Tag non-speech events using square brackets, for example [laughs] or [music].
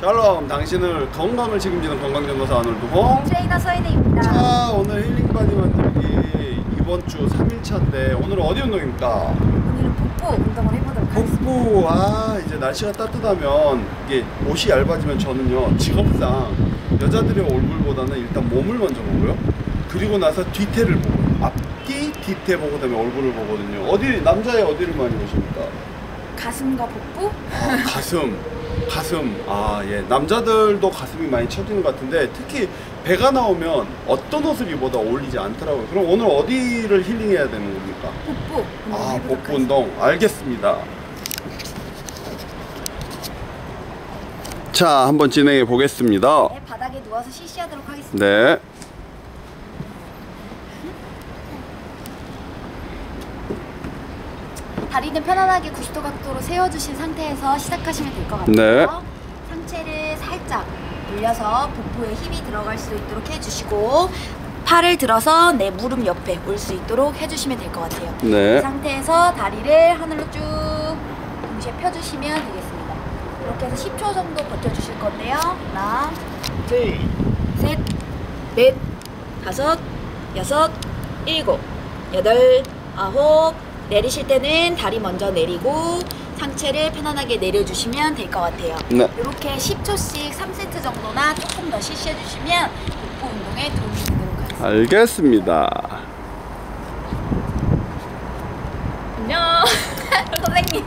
샬롬 당신의 건강을 책임지는 건강전도사 안울두홍 트레이너 서인혜입니다. 자 오늘 힐링바디 만들기 이번 주 3일차인데 오늘은 어디 운동입니까? 오늘은 복부 운동을 해보도록 하겠습니다. 복부 아 이제 날씨가 따뜻하면 이게 옷이 얇아지면 저는요 직업상 여자들의 얼굴보다는 일단 몸을 먼저 보고요 그리고 나서 뒤태를 보고 앞뒤 뒤태 보고 그다음에 얼굴을 보거든요 어디 남자의 어디를 많이 보십니까? 가슴과 복부? 아, 가슴, 가슴. 아, 예. 남자들도 가슴이 많이 처지는 것 같은데 특히 배가 나오면 어떤 옷을 입어도 어울리지 않더라고요. 그럼 오늘 어디를 힐링해야 되는 겁니까? 복부 아, 해보도록 복부 운동. 알겠습니다. 자, 한번 진행해 보겠습니다. 네, 바닥에 누워서 실시하도록 하겠습니다. 네. 다리는 편안하게 90도 각도로 세워주신 상태에서 시작하시면 될 것 같아요. 네. 상체를 살짝 돌려서 복부에 힘이 들어갈 수 있도록 해주시고 팔을 들어서 내 무릎 옆에 올 수 있도록 해주시면 될 것 같아요. 이 네. 상태에서 다리를 하늘로 쭉 동시에 펴주시면 되겠습니다. 이렇게 해서 10초 정도 버텨주실 건데요. 하나, 둘, 셋, 넷, 다섯, 여섯, 일곱, 여덟, 아홉. 내리실 때는 다리 먼저 내리고 상체를 편안하게 내려주시면 될 것 같아요. 네. 이렇게 10초씩 3세트 정도나 조금 더 실시해주시면 복부 운동에 도움이 되도록 하겠습니다. 알겠습니다. 안녕. [laughs] 선생님.